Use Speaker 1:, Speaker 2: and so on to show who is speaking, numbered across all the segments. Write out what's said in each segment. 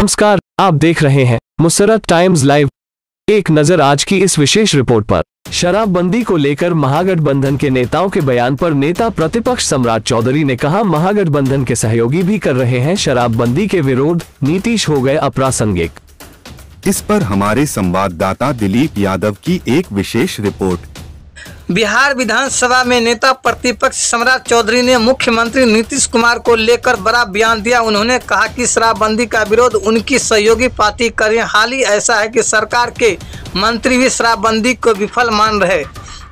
Speaker 1: नमस्कार, आप देख रहे हैं मुसरत टाइम्स लाइव। एक नज़र आज की इस विशेष रिपोर्ट पर। शराबबंदी को लेकर महागठबंधन के नेताओं के बयान पर नेता प्रतिपक्ष सम्राट चौधरी ने कहा, महागठबंधन के सहयोगी भी कर रहे हैं शराबबंदी के विरोध, नीतीश हो गए अप्रासंगिक।
Speaker 2: इस पर हमारे संवाददाता दिलीप यादव की एक विशेष रिपोर्ट।
Speaker 3: बिहार विधानसभा में नेता प्रतिपक्ष सम्राट चौधरी ने मुख्यमंत्री नीतीश कुमार को लेकर बड़ा बयान दिया। उन्होंने कहा कि शराबबंदी का विरोध उनकी सहयोगी पार्टी करें। हाल ही ऐसा है कि सरकार के मंत्री भी शराबबंदी को विफल मान रहे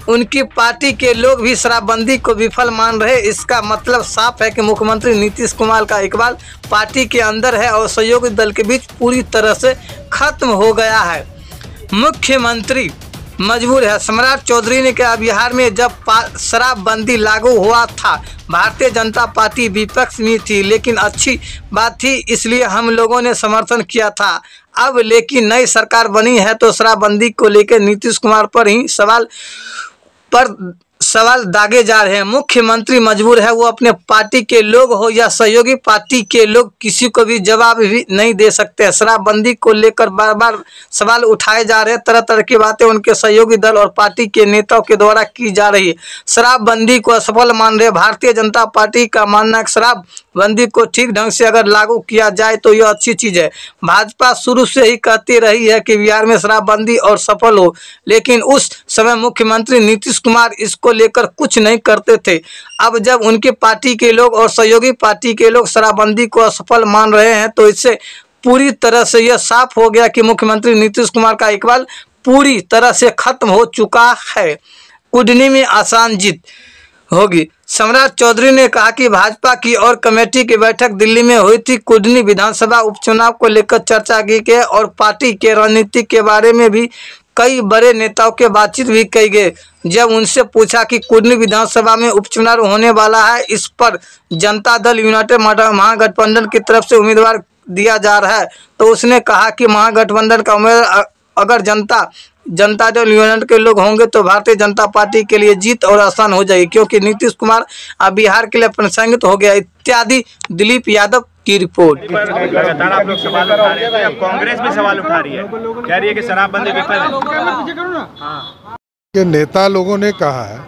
Speaker 3: उनकी पार्टी के लोग भी शराबबंदी को विफल मान रहे इसका मतलब साफ़ है कि मुख्यमंत्री नीतीश कुमार का इकबाल पार्टी के अंदर है और सहयोगी दल के बीच पूरी तरह से खत्म हो गया है। मुख्यमंत्री मजबूर है। सम्राट चौधरी ने कहा, बिहार में जब शराबबंदी लागू हुआ था, भारतीय जनता पार्टी विपक्ष में थी, लेकिन अच्छी बात थी, इसलिए हम लोगों ने समर्थन किया था। अब लेकिन नई सरकार बनी है तो शराबबंदी को लेकर नीतीश कुमार पर ही सवाल पर सवाल दागे जा रहे हैं। मुख्यमंत्री मजबूर है, वो अपने पार्टी के लोग हो या सहयोगी पार्टी के लोग, किसी को भी जवाब भी नहीं दे सकते। हैं शराबबंदी को लेकर बार बार सवाल उठाए जा रहे हैं। तरह तरह की बातें उनके सहयोगी दल और पार्टी के नेताओं के द्वारा की जा रही है। शराबबंदी को असफल मान रहे भारतीय जनता पार्टी का मानना है शराब बंदी को ठीक ढंग से अगर लागू किया जाए तो यह अच्छी चीज़ है। भाजपा शुरू से ही कहती रही है कि बिहार में शराबबंदी और सफल हो, लेकिन उस समय मुख्यमंत्री नीतीश कुमार इसको लेकर कुछ नहीं करते थे। अब जब उनकी पार्टी के लोग और सहयोगी पार्टी के लोग शराबबंदी को असफल मान रहे हैं तो इससे पूरी तरह से यह साफ़ हो गया कि मुख्यमंत्री नीतीश कुमार का इकबाल पूरी तरह से खत्म हो चुका है। कुडनी में आसान जीत होगी। सम्राट चौधरी ने कहा कि भाजपा की और कमेटी की बैठक दिल्ली में हुई थी। कुडनी विधानसभा उपचुनाव को लेकर चर्चा की गई और पार्टी के रणनीति के बारे में भी कई बड़े नेताओं के बातचीत भी की गई जब उनसे पूछा कि कुडनी विधानसभा में उपचुनाव होने वाला है, इस पर जनता दल यूनाइटेड महागठबंधन की तरफ़ से उम्मीदवार दिया जा रहा है। तो उसने कहा कि महागठबंधन का उम्मीदवार अगर जनता जनता दल यूनियन के लोग होंगे तो भारतीय जनता पार्टी के लिए जीत और आसान हो जाएगी, क्योंकि नीतीश कुमार अब बिहार के लिए प्रसंगित हो गया। इत्यादि दिलीप यादव की रिपोर्ट।
Speaker 4: लगातार आप लोग सवाल उठा रहे हैं कांग्रेस भी सवाल उठा रही है। कह रही है कि शराबबंदी विफल है।
Speaker 5: के नेता लोगों ने कहा है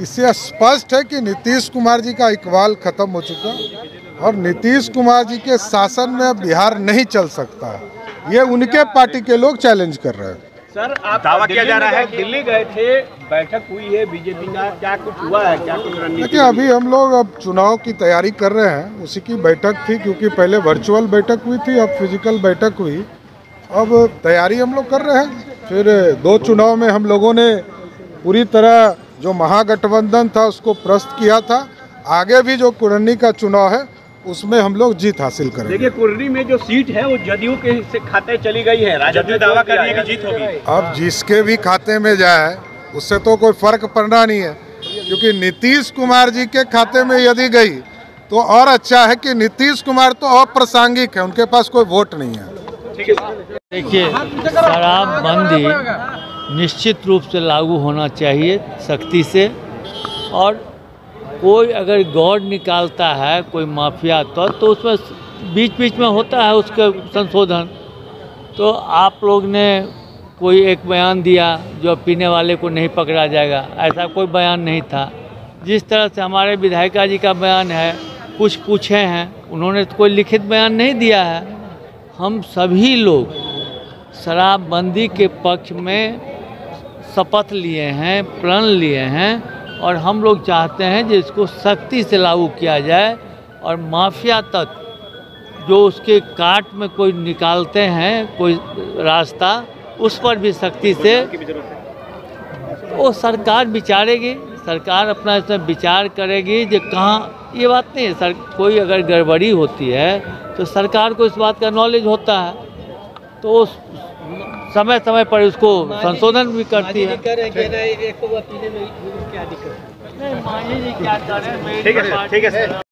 Speaker 5: इससे स्पष्ट है कि नीतीश कुमार जी का इकबाल खत्म हो चुका और नीतीश कुमार जी के शासन में बिहार नहीं चल सकता। ये उनके पार्टी के लोग चैलेंज कर रहे हैं।
Speaker 4: सर आप दावा किया जा रहा है? दिल्ली गए थे बैठक हुई है बीजेपी का क्या कुछ हुआ है? क्या कुछ
Speaker 5: देखिए अभी हम लोग अब चुनाव की तैयारी कर रहे हैं। उसी की बैठक थी क्योंकि पहले वर्चुअल बैठक हुई थी अब फ़िज़िकल बैठक हुई। अब तैयारी हम लोग कर रहे हैं। फिर दो चुनाव में हम लोगों ने पूरी तरह जो महागठबंधन था उसको प्रस्त किया था। आगे भी जो कुरनी का चुनाव है उसमें हम लोग जीत हासिल करेंगे।
Speaker 4: देखिए कुर्री में जो सीट है वो जदयू के से खाते चली गई है। जदयू दावा कर रही है कि जीत होगी।
Speaker 5: अब जिसके भी खाते में जाए उससे तो कोई फ़र्क पड़ना नहीं है। क्योंकि नीतीश कुमार जी के खाते में यदि गई तो और अच्छा है कि नीतीश कुमार तो अप्रासंगिक है उनके पास कोई वोट नहीं है।
Speaker 6: देखिए शराबबंदी निश्चित रूप से लागू होना चाहिए सख्ती से और कोई अगर गौड़ निकालता है, कोई माफिया तो तो उसमें बीच बीच में होता है उसका संशोधन। तो आप लोग ने कोई एक बयान दिया जो पीने वाले को नहीं पकड़ा जाएगा, ऐसा कोई बयान नहीं था। जिस तरह से हमारे विधायिका जी का बयान है, कुछ पूछे हैं, उन्होंने तो कोई लिखित बयान नहीं दिया है। हम सभी लोग शराबबंदी के पक्ष में शपथ लिए हैं, प्रण लिए हैं और हम लोग चाहते हैं कि इसको सख्ती से लागू किया जाए और माफिया तक जो उसके काट में कोई निकालते हैं, कोई रास्ता, उस पर भी सख्ती से वो सरकार विचारेगी। सरकार अपना इसमें विचार करेगी जो कहाँ, ये बात नहीं है, सर, कोई अगर गड़बड़ी होती है तो सरकार को इस बात का नॉलेज होता है। तो उस समय समय पर उसको संशोधन भी करती है।
Speaker 4: ठीक है ठीक है